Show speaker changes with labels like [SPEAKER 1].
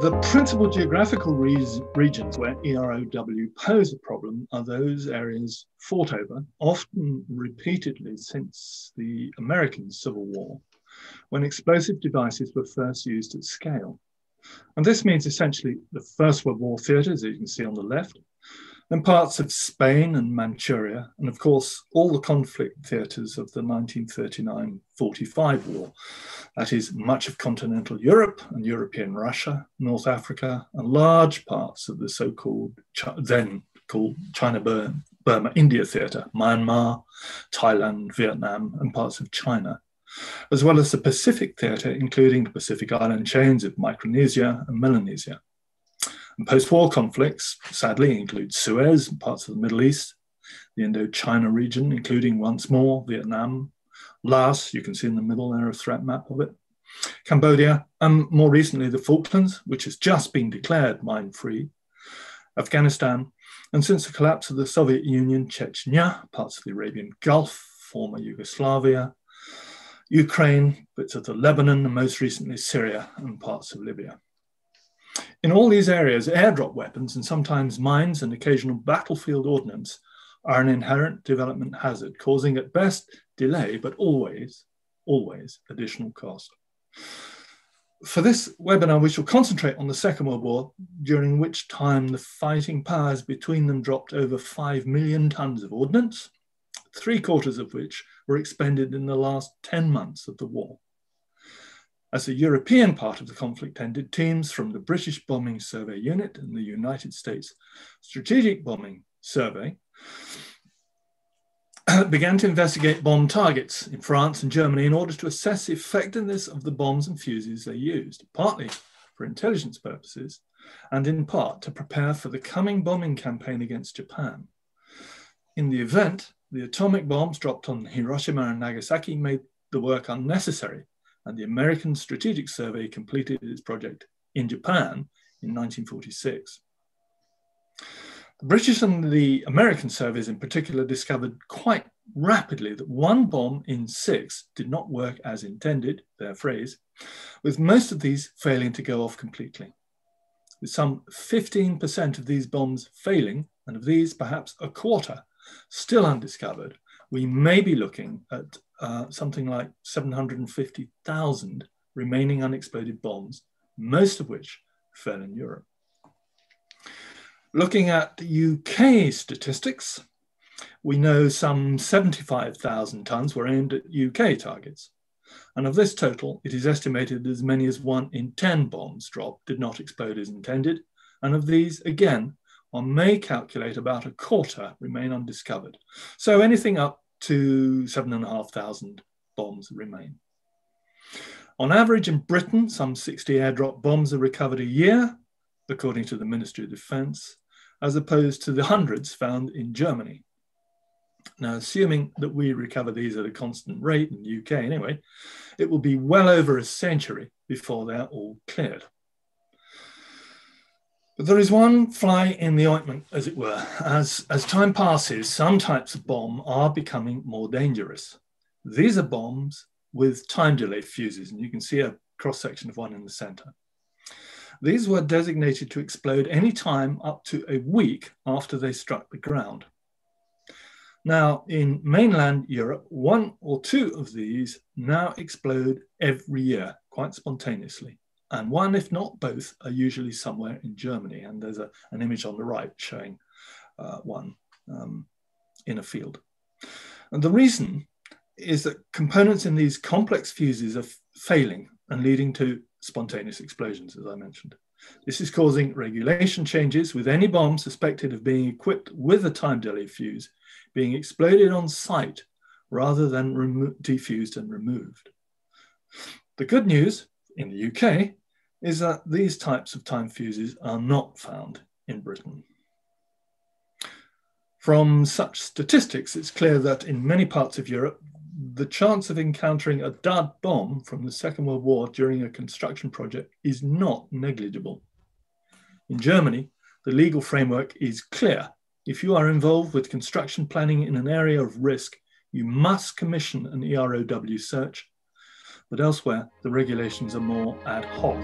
[SPEAKER 1] The principal geographical re- regions where EROW pose a problem are those areas fought over, often repeatedly since the American Civil War, when explosive devices were first used at scale. And this means essentially the First World War theatres, as you can see on the left, and parts of Spain and Manchuria, and of course, all the conflict theatres of the 1939 45 war. That is, much of continental Europe and European Russia, North Africa, and large parts of the so called, then called China Burma India theatre, Myanmar, Thailand, Vietnam, and parts of China, as well as the Pacific theatre, including the Pacific island chains of Micronesia and Melanesia. Post war conflicts, sadly, include Suez and parts of the Middle East, the Indochina region, including once more Vietnam, Laos, you can see in the middle there a threat map of it, Cambodia, and more recently the Falklands, which has just been declared mine free, Afghanistan, and since the collapse of the Soviet Union, Chechnya, parts of the Arabian Gulf, former Yugoslavia, Ukraine, bits of the Lebanon, and most recently Syria and parts of Libya. In all these areas, airdrop weapons and sometimes mines and occasional battlefield ordnance are an inherent development hazard, causing at best delay, but always, always additional cost. For this webinar, we shall concentrate on the Second World War, during which time the fighting powers between them dropped over 5 million tons of ordnance, three quarters of which were expended in the last 10 months of the war. As the European part of the conflict ended, teams from the British Bombing Survey Unit and the United States Strategic Bombing Survey began to investigate bomb targets in France and Germany in order to assess the effectiveness of the bombs and fuses they used, partly for intelligence purposes and in part to prepare for the coming bombing campaign against Japan. In the event, the atomic bombs dropped on Hiroshima and Nagasaki made the work unnecessary and the American Strategic Survey completed its project in Japan in 1946. The British and the American surveys in particular discovered quite rapidly that one bomb in six did not work as intended, their phrase, with most of these failing to go off completely. With some 15% of these bombs failing, and of these perhaps a quarter still undiscovered, we may be looking at uh, something like 750,000 remaining unexploded bombs, most of which fell in Europe. Looking at UK statistics, we know some 75,000 tons were aimed at UK targets. And of this total, it is estimated that as many as one in 10 bombs dropped did not explode as intended. And of these, again, one may calculate about a quarter remain undiscovered. So anything up to 7,500 bombs remain. On average, in Britain, some 60 airdrop bombs are recovered a year, according to the Ministry of Defense, as opposed to the hundreds found in Germany. Now, assuming that we recover these at a constant rate in the UK anyway, it will be well over a century before they're all cleared. But there is one fly in the ointment, as it were. As, as time passes, some types of bomb are becoming more dangerous. These are bombs with time delay fuses, and you can see a cross section of one in the center. These were designated to explode any time up to a week after they struck the ground. Now, in mainland Europe, one or two of these now explode every year, quite spontaneously and one, if not both, are usually somewhere in Germany. And there's a, an image on the right showing uh, one um, in a field. And the reason is that components in these complex fuses are failing and leading to spontaneous explosions, as I mentioned. This is causing regulation changes with any bomb suspected of being equipped with a time delay fuse being exploded on site rather than defused and removed. The good news in the UK is that these types of time fuses are not found in Britain. From such statistics, it's clear that in many parts of Europe, the chance of encountering a dud bomb from the Second World War during a construction project is not negligible. In Germany, the legal framework is clear. If you are involved with construction planning in an area of risk, you must commission an EROW search but elsewhere the regulations are more ad hoc.